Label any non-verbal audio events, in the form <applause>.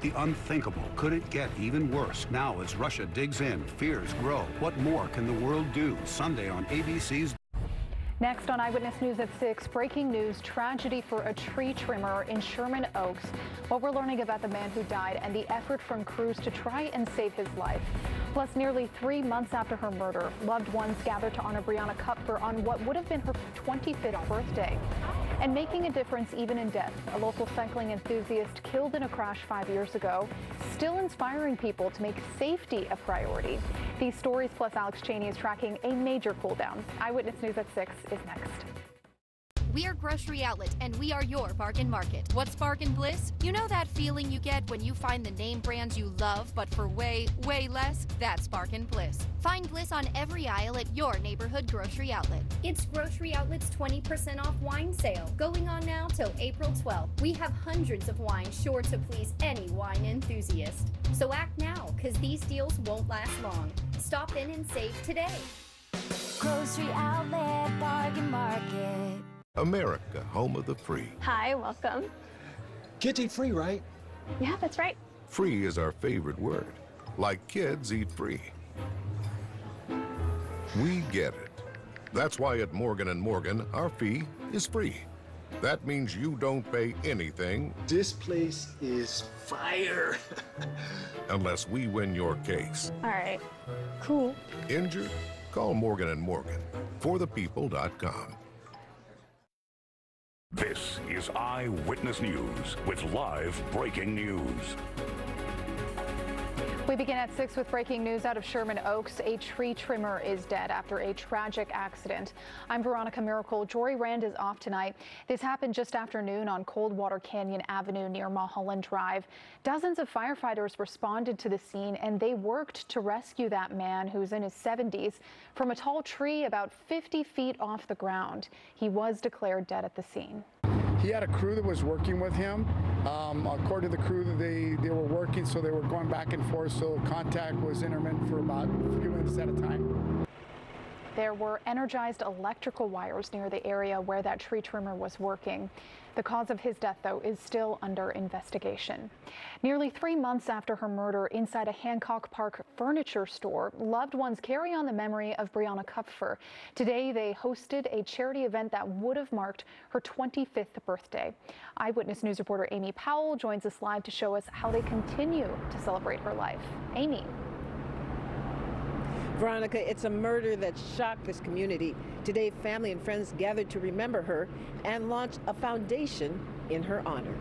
The unthinkable. Could it get even worse? Now, as Russia digs in, fears grow. What more can the world do? Sunday on ABC's. Next on Eyewitness News at 6, breaking news, tragedy for a tree trimmer in Sherman Oaks. What we're learning about the man who died and the effort from crews to try and save his life. Plus, nearly three months after her murder, loved ones gathered to honor Brianna Kupfer on what would have been her 25th birthday. And making a difference even in death, a local cycling enthusiast killed in a crash five years ago, still inspiring people to make safety a priority. These stories plus Alex Cheney is tracking a major cool down. Eyewitness News at 6 is next. We're Grocery Outlet and we are your bargain market. What's bargain bliss? You know that feeling you get when you find the name brands you love but for way, way less? That's bargain bliss. Find bliss on every aisle at your neighborhood grocery outlet. It's Grocery Outlet's 20% off wine sale going on now till April 12th. We have hundreds of wines sure to please any wine enthusiast. So act now because these deals won't last long. Stop in and save today. Grocery Outlet Bargain Market. America, home of the free. Hi, welcome. Kids eat free, right? Yeah, that's right. Free is our favorite word. Like kids eat free. We get it. That's why at Morgan & Morgan, our fee is free. That means you don't pay anything. This place is fire. <laughs> unless we win your case. All right. Cool. Injured? Call Morgan & Morgan. For the ForThePeople.com. This is Eyewitness News with live breaking news. We begin at 6 with breaking news out of Sherman Oaks. A tree trimmer is dead after a tragic accident. I'm Veronica Miracle. Jory Rand is off tonight. This happened just after noon on Coldwater Canyon Avenue near Mulholland Drive. Dozens of firefighters responded to the scene and they worked to rescue that man who's in his 70s from a tall tree about 50 feet off the ground. He was declared dead at the scene. He had a crew that was working with him. Um, according to the crew, they, they were working, so they were going back and forth, so contact was intermittent for about a few minutes at a time. There were energized electrical wires near the area where that tree trimmer was working. The cause of his death, though, is still under investigation. Nearly three months after her murder inside a Hancock Park furniture store, loved ones carry on the memory of Brianna Kupfer. Today, they hosted a charity event that would have marked her 25th birthday. Eyewitness News reporter Amy Powell joins us live to show us how they continue to celebrate her life. Amy. Veronica, it's a murder that shocked this community. Today, family and friends gathered to remember her and launched a foundation in her honor.